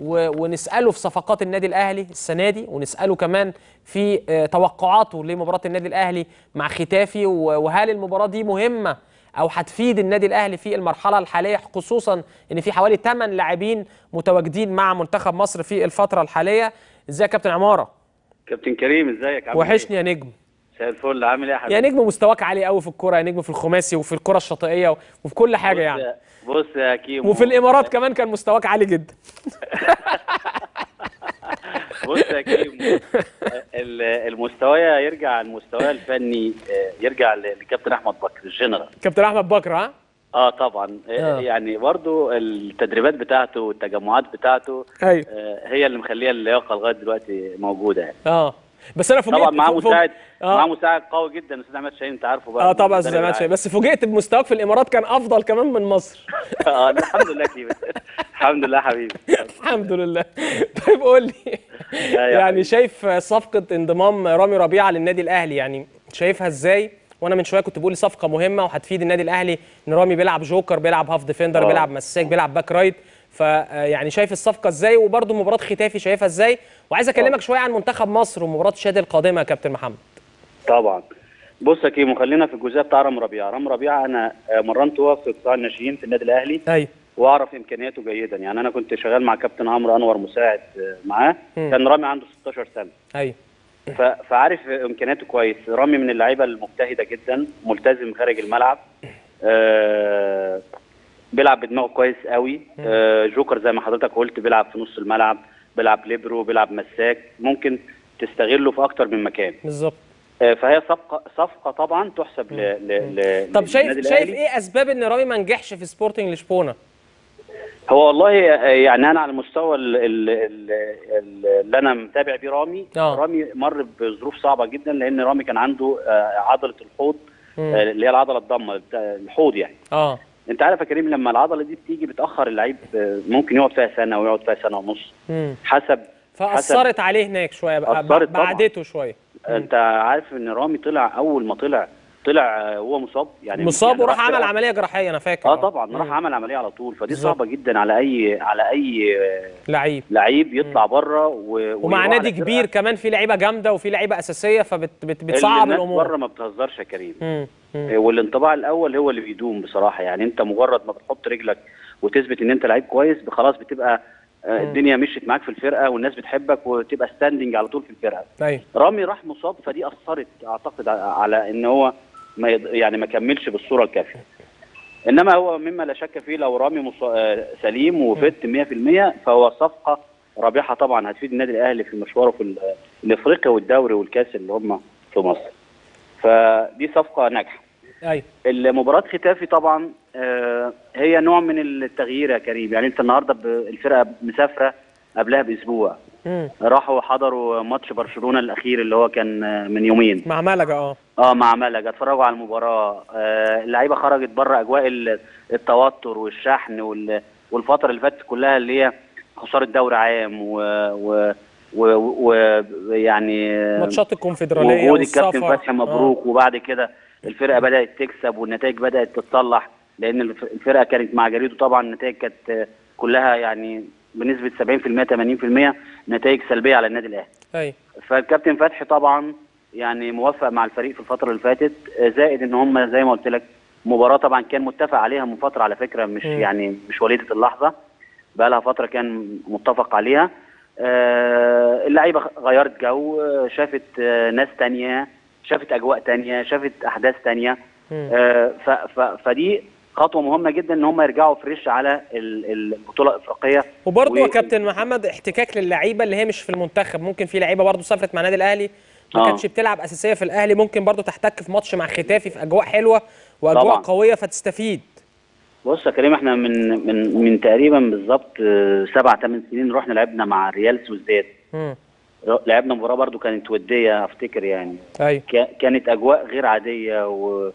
ونسأله في صفقات النادي الأهلي السنة دي ونسأله كمان في آه، توقعاته لمباراة النادي الأهلي مع ختافي وهل المباراة دي مهمة أو هتفيد النادي الأهلي في المرحلة الحالية خصوصا إن في حوالي 8 لاعبين متواجدين مع منتخب مصر في الفترة الحالية. إزيك يا كابتن عمارة؟ كابتن كريم إزيك؟ عامل وحشني يا نجم؟ مساء الفل. عامل إيه يا يا حبيبي؟ نجم مستواك عالي قوي في الكورة يا نجم في الخماسي وفي الكرة الشاطئية وفي كل حاجة يعني. بص بص يا كيمو. وفي الإمارات كمان كان مستواك عالي جدا. بص يا كيمو ال- المستوى يرجع المستوى الفني آه، يرجع لكابتن أحمد بكر الجنرال. كابتن أحمد بكر ها؟ آه طبعا. آه، آه. يعني برضو التدريبات بتاعته والتجمعات بتاعته أيوه. آه، هي اللي مخلية اللياقة لغاية دلوقتي موجودة يعني. آه. بس أنا فوجئت طبعا معاه مساعد آه. معاه مساعد قوي جدا أستاذ عماد شاهين أنت عارفه بقى آه طبعا أستاذ العام. شاهين. بس فوجئت بمستواك في الإمارات كان أفضل كمان من مصر. آه الحمد لله كيمو الحمد لله حبيبي. الحمد لله. طيب قول لي. يعني. شايف صفقة انضمام رامي ربيعة للنادي الأهلي يعني شايفها إزاي؟ وأنا من شوية كنت بقول صفقة مهمة وهتفيد النادي الأهلي إن رامي بيلعب جوكر بيلعب half defender آه. بيلعب مساك بيلعب back right. فيعني شايف الصفقة إزاي؟ وبرده مباراة ختافي شايفها إزاي؟ وعايز أكلمك شوية عن منتخب مصر ومباراة الشادي القادمة يا كابتن محمد. طبعا. بص يا كيمو خلينا في الجزئية بتاع رام ربيعة. رام ربيعة أنا آه، مرنت هو في قطاع الناشئين في النادي الأهلي أيوه. وأعرف إمكانياته جيدا. يعني أنا كنت شغال مع كابتن عمرو أنور مساعد آه، معاه. كان رامي عنده 16 سنة. أيوه. فعارف إمكانياته كويس. رامي من اللعيبة المجتهدة جدا ملتزم خارج الملعب آه بيلعب بدماغه كويس قوي. آه جوكر زي ما حضرتك قلت بيلعب في نص الملعب بيلعب ليبرو بيلعب مساك ممكن تستغله في أكتر من مكان. بالظبط. آه، فهي صفقة صفقة طبعا تحسب ل طب شايف شايف. إيه أسباب إن رامي ما نجحش في سبورتنج لشبونة؟ هو والله آه، يعني أنا على المستوى ال- ال- ال- ال- اللي أنا متابع بيه رامي آه. رامي مر بظروف صعبة جدا لأن رامي كان عنده آه، عضلة الحوض اللي هي العضلة الضمة الحوض يعني. آه. انت عارف يا كريم لما العضلة دي بتيجي بتأخر اللعيب آه، ممكن يقعد فيها سنة ويقعد فيها سنة ونص. حسب فأثرت عليه هناك شوية. بعدته شوية. انت عارف ان رامي طلع أول ما طلع طلع آه، هو مصاب يعني مصاب يعني وراح راح عمل. عملية جراحية أنا فاكر. آه طبعا مم. راح عمل عملية على طول. فدي بالظبط. صعبة جدا على أي على أي آه، لعيب. لعيب يطلع بره و... ومع نادي كبير كمان في لعيبة جامدة وفي لعيبة أساسية فبتصعب الأمور. بره ما بتهزرش يا كريم. مم. مم. آه، والانطباع الأول هو اللي بيدوم بصراحة. يعني أنت مجرد ما بتحط رجلك وتثبت إن أنت لعيب كويس خلاص بتبقى آه، الدنيا مشيت معاك في الفرقة والناس بتحبك وتبقى ستاندنج على طول في الفرقة. أيوه. رامي راح مصاب فدي أثرت أعتقد على إن هو ما يض... يعني ما كملش بالصورة الكافية. إنما هو مما لا شك فيه لو رامي مص... آه، سليم وفت 100% فهو صفقة رابحة طبعا هتفيد النادي الأهلي في مشواره في ال- الافريقيا والدوري والكأس اللي هم في مصر. فدي صفقة ناجحة. أيوه. المباراة ختافي طبعا آه، هي نوع من التغيير يا كريم. يعني أنت النهارده الفرقة مسافرة قبلها بأسبوع. راحوا حضروا ماتش برشلونة الأخير اللي هو كان آه، من يومين. مع ملجا آه. آه مع ملجا اتفرجوا على المباراة. آه اللعيبة خرجت بره أجواء ال- التوتر والشحن وال- والفترة اللي فاتت كلها اللي هي خسارة دوري عام و, و ويعني ماتشات الكونفدرالية وجود الكابتن. فتحي مبروك وبعد كده الفرقة بدأت تكسب والنتائج بدأت تتصلح لأن الف- الفرقة كانت مع جريدو طبعا النتائج كانت كلها يعني بنسبة 70% 80% نتائج سلبية على النادي الأهلي. أيوه فالكابتن فتحي طبعا يعني موفق مع الفريق في الفترة اللي فاتت زائد إن هم زي ما قلت لك مباراة طبعا كان متفق عليها من فترة على فكرة مش مم. يعني مش وليدة اللحظة بقى لها فترة كان متفق عليها آه، اللعيبة غيرت جو شافت آه، ناس تانية شافت أجواء تانية شافت أحداث تانية. آه، ف- ف- فدي خطوة مهمة جدا إن هم يرجعوا fresh على ال- البطولة الإفريقية وبرضه و- كابتن محمد احتكاك للعيبة اللي هي مش في المنتخب ممكن في لعيبة برضه سافرت مع النادي الأهلي ما آه. كانتش بتلعب أساسية في الأهلي ممكن برضه تحتك في ماتش مع ختافي في أجواء حلوة وأجواء طبعاً. قوية فتستفيد بص يا كريم إحنا من من من تقريبا بالظبط آه، سبع ثمان سنين رحنا لعبنا مع ريال سوسيداد. لعبنا مباراة برضو كانت ودية أفتكر يعني كا- كانت أجواء غير عادية و...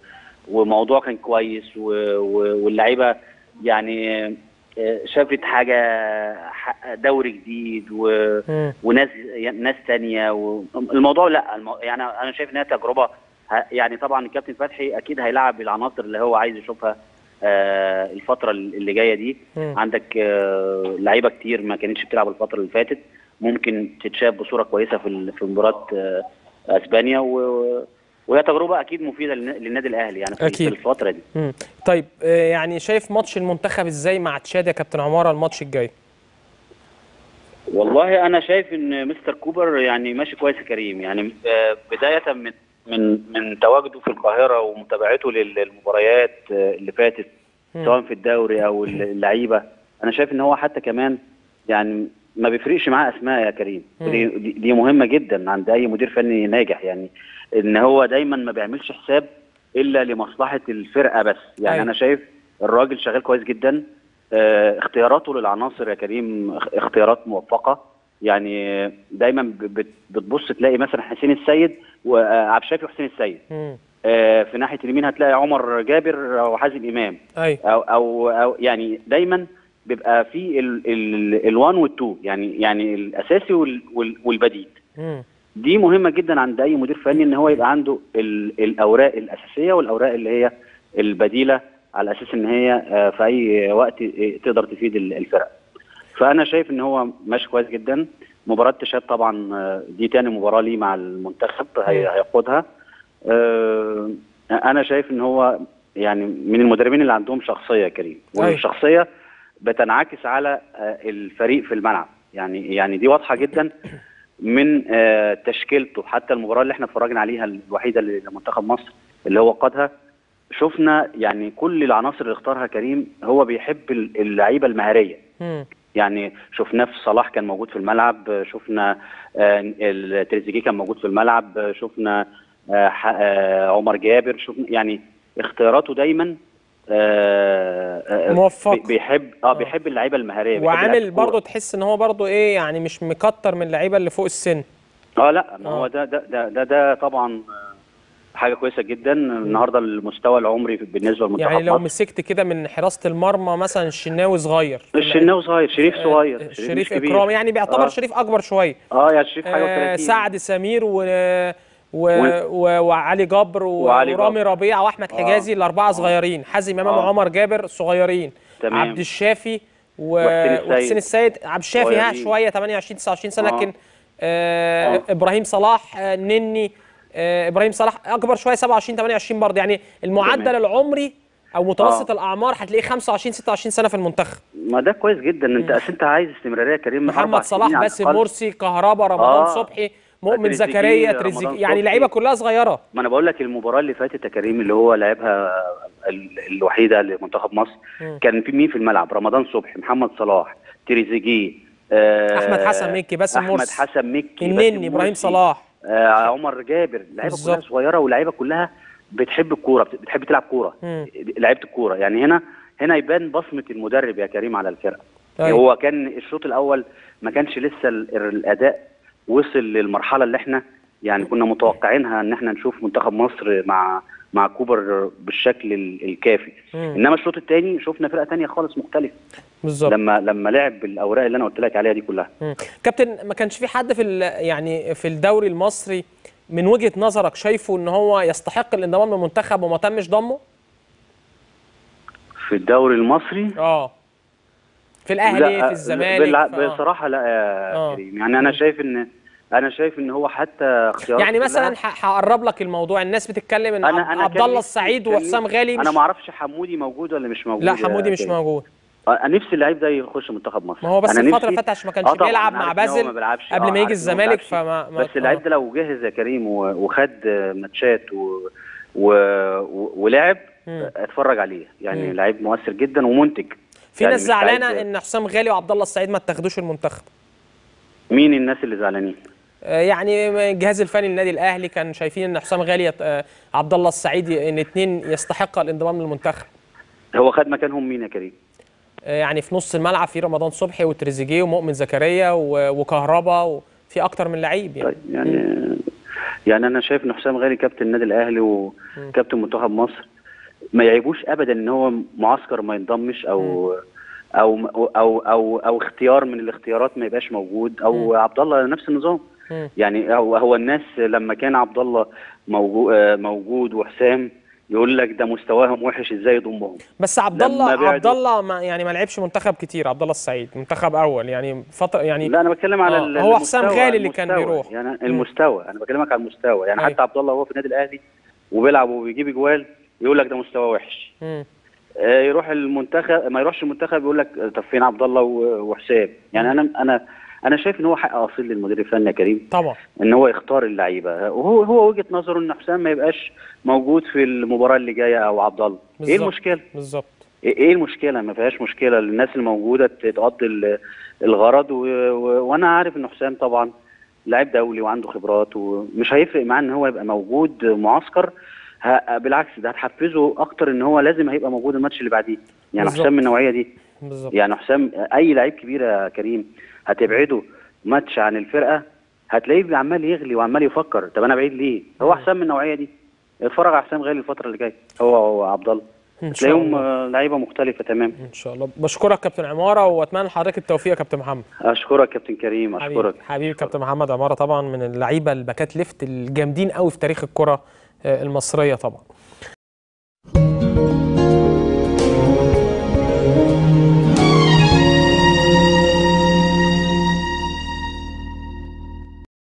وموضوع كان كويس. واللعيبة يعني آه، شافت حاجة دوري جديد و... وناس ناس تانية والموضوع لا الم... يعني أنا شايف إنها تجربة ه- يعني طبعا الكابتن فتحي أكيد هيلعب العناصر اللي هو عايز يشوفها آه الفترة اللي جاية دي. عندك آه لعيبة كتير ما كانتش بتلعب الفترة اللي فاتت ممكن تتشاف بصورة كويسة في في مباراة آه أسبانيا و وهي تجربة أكيد مفيدة للن- للنادي الأهلي يعني في أكيد. الفترة دي. مم. طيب آه، يعني شايف ماتش المنتخب إزاي مع تشاد يا كابتن عمارة الماتش الجاي؟ والله أنا شايف إن مستر كوبر يعني ماشي كويس يا كريم. يعني آه، بداية من من من تواجده في القاهرة ومتابعته لل- للمباريات آه، اللي فاتت. سواء في الدوري أو اللعيبة. أنا شايف إن هو حتى كمان يعني ما بيفرقش معاه أسماء يا كريم. دي دي مهمة جدا عند أي مدير فني ناجح. يعني إن هو دايما ما بيعملش حساب إلا لمصلحة الفرقة بس. يعني أيوة. أنا شايف الراجل شغال كويس جدا. آه، اختياراته للعناصر يا كريم اخ- اختيارات موفقة. يعني دايما بتبص تلاقي مثلا حسين السيد وعبد الشافي وحسين السيد. آه، في ناحية اليمين هتلاقي عمر جابر وحازم إمام. أيوه. أو أو, أو يعني دايما بيبقى في ال1 وال2 يعني يعني الأساسي وال- وال- والبديل. دي مهمة جدا عند أي مدير فني إن هو يبقى عنده ال- الأوراق الأساسية والأوراق اللي هي البديلة على أساس إن هي آه، في أي وقت آه، تقدر تفيد ال- الفرق فأنا شايف إن هو ماشي كويس جدا. مباراة تشاد طبعا آه، دي تاني مباراة ليه مع المنتخب هي- هياخدها آه، أنا شايف إن هو يعني من المدربين اللي عندهم شخصية كريم. أيوة. والشخصية بتنعكس على الفريق في الملعب. يعني يعني دي واضحة جدا. من آه، تشكيلته حتى المباراة اللي إحنا اتفرجنا عليها الوحيدة اللي لمنتخب مصر اللي هو قادها شفنا يعني كل العناصر اللي اختارها كريم هو بيحب ال- اللعيبة المهارية. يعني شفناه في صلاح كان موجود في الملعب شفنا آه، تريزيجيه كان موجود في الملعب شفنا آه، عمر جابر شفنا يعني اختياراته دايما آه، آه، موفقة. بي- بيحب آه آه. بيحب اللعيبة المهارية وعامل. برضه تحس إن هو برضه إيه يعني مش مكتر من اللعيبة اللي فوق السن آه لا ما آه. هو ده ده ده ده, ده طبعا آه، حاجة كويسة جدا النهارده المستوى العمري بالنسبة لمنتخب يعني لو مسكت كده من حراسة المرمى مثلا الشناوي صغير الشناوي صغير شريف آه، صغير شريف كبير. إكرام يعني بيعتبر آه. شريف أكبر شوية آه يا شريف حاجة آه و30 سعد سمير و... و... و-. وعلي جبر و... وعلي ورامي جبر. ربيعه وأحمد آه. حجازي الأربعة صغيرين حازم إمام آه. وعمر جابر صغيرين تمام. عبد الشافي و... وحسين السيد. عبد الشافي ها. شوية 28 29 سنة آه. لكن آه آه. إبراهيم صلاح آه نني آه إبراهيم صلاح أكبر شوية 27 28 برضه يعني المعدل تمام. العمري أو متوسط آه. الأعمار هتلاقيه 25 26 سنة في المنتخب ما ده كويس جدا أنت أنت عايز استمرارية كريم محمد صلاح باسم. مرسي كهربا رمضان آه. صبحي مؤمن زكريا تريزيجيه يعني. لعيبة كلها صغيرة ما أنا بقول لك المباراة اللي فاتت يا كريم اللي هو لعبها ال- الوحيدة لمنتخب مصر مم. كان في مين في الملعب رمضان صبحي محمد صلاح تريزيجيه آه أحمد حسن مكي، باسم أحمد مرسي. حسن مكي النني إبراهيم صلاح آه عمر جابر لعيبة كلها. صغيرة ولعيبة كلها بتحب الكورة بت- بتحب تلعب كورة. لعيبة الكورة يعني هنا هنا يبان بصمة المدرب يا كريم على الفرقة أيوة. هو كان الشوط الأول ما كانش لسه ال- الأداء وصل للمرحلة اللي إحنا يعني كنا متوقعينها ان إحنا نشوف منتخب مصر مع مع كوبر بالشكل ال- الكافي. مم. انما الشوط الثاني شفنا فرقة ثانية خالص مختلفة. بالظبط. لما لما لعب بالاوراق اللي أنا قلت لك عليها دي كلها. مم. كابتن ما كانش في حد في يعني في الدوري المصري من وجهة نظرك شايفه إن هو يستحق الانضمام للمنتخب وما تمش ضمه؟ في الدوري المصري؟ آه. في الأهلي لا، في الزمالك بالع- آه. بصراحة لا يا آه. كريم يعني أنا شايف إن أنا شايف إن هو حتى اختيارات يعني مثلا هقرب لك الموضوع الناس بتتكلم إن أنا أنا عبد الله السعيد وحسام غالي أنا مش ما أعرفش حمودي موجود ولا مش موجود لا حمودي مش. موجود آه، نفسي اللعيب ده يخش منتخب مصر ما هو بس أنا الفترة اللي فاتت عشان ما كانش آه بيلعب أنا مع بازل ما قبل آه، ما يجي هو ما الزمالك. فما ما بس اللعيب آه. ده لو جهز يا كريم وخد ماتشات و... و... و... ولعب. اتفرج عليه يعني. لعيب مؤثر جدا ومنتج في يعني ناس مش زعلانة لعيب- إن حسام غالي وعبد الله السعيد ما اتاخدوش المنتخب. مين الناس اللي زعلانين؟ آه، يعني الجهاز الفني للنادي الأهلي كان شايفين إن حسام غالي يت- آه، عبد الله السعيد إن الاثنين يستحق الانضمام للمنتخب. هو خد مكانهم مين يا كريم؟ آه، يعني في نص الملعب في رمضان صبحي وتريزيجيه ومؤمن زكريا وكهربا وفي أكتر من لعيب يعني. طيب يعني يعني أنا شايف إن حسام غالي كابتن النادي الأهلي وكابتن منتخب مصر. ما يعيبوش ابدا إن هو معسكر ما ينضمش أو أو أو أو أو اختيار من الاختيارات ما يبقاش موجود أو عبد الله نفس النظام. يعني هو هو الناس لما كان عبد الله موجود موجود وحسام يقول لك ده مستواهم وحش إزاي يضمهم بس عبد الله عبد الله ما يعني ما لعبش منتخب كتير عبد الله السعيد منتخب أول يعني فترة يعني لا أنا بتكلم على آه، هو حسام غالي اللي كان. بيروح. يعني المستوى أنا بكلمك على المستوى يعني أيوة. حتى عبد الله وهو في النادي الأهلي وبيلعب وبيجيب اجوال يقول لك ده مستوى وحش. مم. آه، يروح المنتخب ما يروحش المنتخب يقول لك طب فين عبد الله وحسام يعني أنا أنا أنا شايف إن هو حق أصيل للمدير الفني يا كريم. طبعا. إن هو يختار اللعيبة. وهو هو وجهة نظره إن حسام ما يبقاش موجود في المباراة اللي جاية أو عبد الله إيه. المشكلة؟ بالظبط. إيه إيه المشكلة؟ ما فيهاش مشكلة. الناس الموجودة تقضي ال- الغرض و... و... وأنا عارف إن حسام طبعا لاعب دولي وعنده خبرات ومش هيفرق معاه إن هو يبقى موجود معسكر. بالعكس ده هتحفزه أكتر إن هو لازم هيبقى موجود الماتش اللي بعديه. يعني بالظبط. حسام من النوعية دي. بالظبط. يعني حسام أي لعيب كبير يا كريم هتبعده ماتش عن الفرقة هتلاقيه عمال يغلي وعمال يفكر طب أنا بعيد ليه؟ هو حسام من النوعية دي. اتفرج على حسام غالي الفترة اللي جاية. هو هو عبد الله. تلاقيهم لعيبة مختلفة تمام. إن شاء الله. بشكرك كابتن عمارة وأتمنى لحضرتك التوفيق يا كابتن محمد. أشكرك كابتن كريم أشكرك. حبيبي حبيبي كابتن محمد عمارة طبعا من اللعيبة الباكات left الجامدين قوي في تاريخ الكرة. المصرية طبعا.